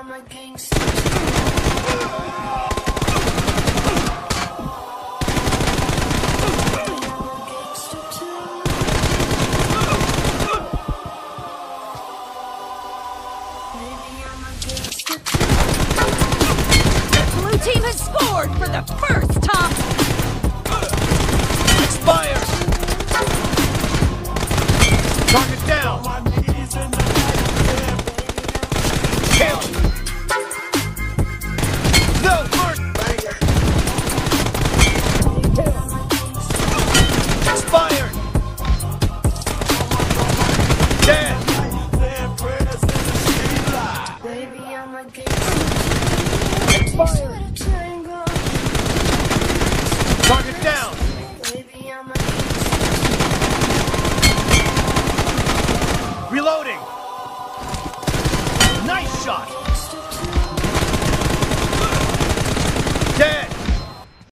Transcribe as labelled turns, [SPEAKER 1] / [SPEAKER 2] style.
[SPEAKER 1] I'm a gangster. Gangster too. Maybe I'm a gangster too.
[SPEAKER 2] Blue team has scored for the first time.
[SPEAKER 3] Expired! Target down! my game. Expired.
[SPEAKER 1] Target down. Reloading.
[SPEAKER 3] Nice shot.